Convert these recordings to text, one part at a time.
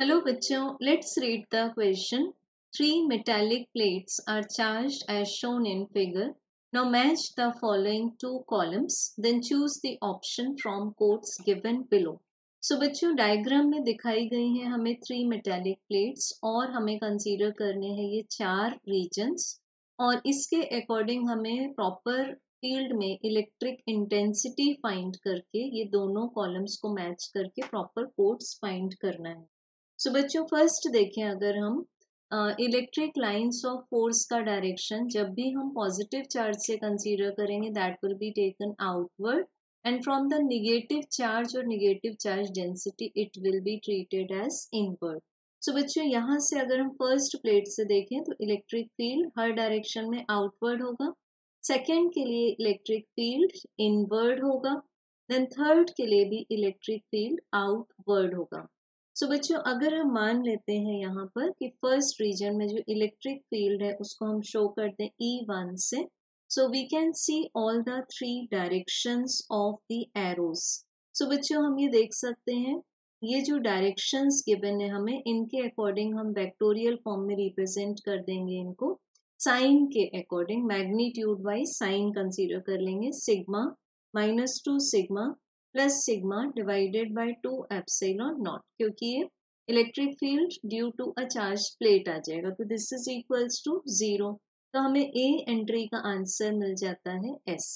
Hello बच्चों. Let's read the question three metallic plates are charge as shown in figure now match the following two columns then choose the option from codes given below so बच्चों diagram में दिखाई गई है हमें three metallic plates और हमें consider करने हैं ये चार रीजन्स और इसके अकॉर्डिंग हमें प्रॉपर फ़ील्ड में इलेक्ट्रिक इंटेंसिटी फाइंड करके ये दोनों कॉलम्स को मैच करके प्रॉपर कोट्स फाइंड करना है। सो so, बच्चों फ़र्स्ट देखें अगर हम इलेक्ट्रिक लाइंस ऑफ़ फोर्स का डायरेक्शन जब भी हम पॉजिटिव चार्ज से कंसीडर करेंगे that will be taken outward and from the negative charge और negative charge density it will be treated as inward so बच्चों यहाँ से अगर हम फ़र्स्ट प्लेट से देखें तो इलेक्ट्रिक फ़ील्ड हर डायरेक्शन में आउटवर्ड होगा। सेकेंड के लिए इलेक्ट्रिक फ़ील्ड इनवर्ड होगा। देन थर्ड के लिए भी इलेक्ट्रिक फ़ील्ड आउटवर्ड होगा। सो so, बच्चों अगर हम मान लेते हैं यहाँ पर कि फ़र्स्ट रीजन में जो इलेक्ट्रिक फ़ील्ड है उसको हम शो करते हैं ई वन से so we can see all the three directions of the arrows so बच्चों हम ये देख सकते हैं ये जो डायरेक्शंस गिवन है हमें इनके अकॉर्डिंग हम वेक्टोरियल फॉर्म में रिप्रेजेंट कर देंगे इनको। साइन के according magnitude wise sign consider कर लेंगे sigma minus two sigma plus sigma divided by two epsilon not क्योंकि ये इलेक्ट्रिक field due to a charge plate आ जाएगा। तो this is equals to zero तो हमें ए एंट्री का आंसर मिल जाता है एस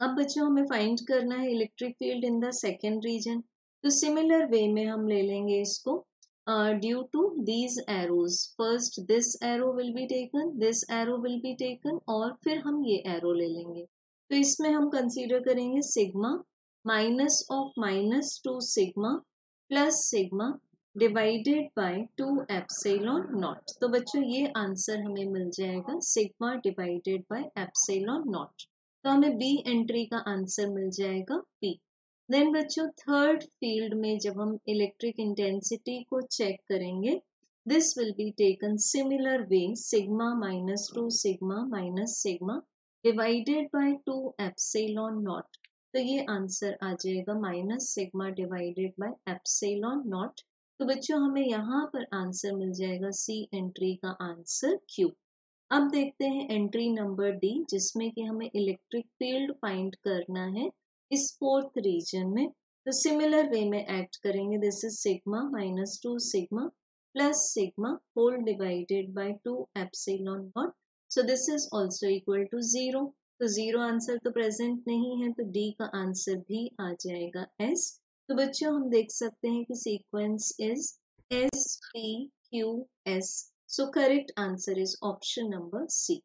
अब बच्चों, हमें फाइंड करना है electric field in the second region तो सिमिलर वे में हम ले लेंगे इसको। Due to these arrows first this arrow will be taken this arrow will be taken और फिर हम ये एरो ले लेंगे। तो इसमें हम कंसीडर करेंगे sigma minus of minus two sigma plus sigma divided by two epsilon not तो बच्चों, ये आंसर हमें मिल जाएगा sigma divided by epsilon not तो हमें बी एंट्री का आंसर मिल जाएगा पी देन बच्चों थर्ड फ़ील्ड में जब हम इलेक्ट्रिक इंटेंसिटी को चेक करेंगे this will be taken similar way sigma minus two sigma minus sigma divided by two epsilon not तो ये आंसर आ जाएगा minus sigma divided by epsilon not तो बच्चों, हमें यहाँ पर आंसर मिल जाएगा सी एंट्री का आंसर क्यू अब देखते हैं एंट्री नंबर डी जिसमें कि हमें इलेक्ट्रिक फ़ील्ड फाइंड करना है इस फोर्थ रीजन में। तो सिमिलर वे में एक्ट करेंगे this is sigma minus two sigma plus sigma whole divided by two epsilon not so this is also equal to zero तो ज़ीरो आंसर तो present नहीं है तो डी का आंसर भी आ जाएगा एस। तो बच्चों, हम देख सकते हैं कि sequence is S P Q S so correct answer is option number C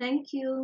thank you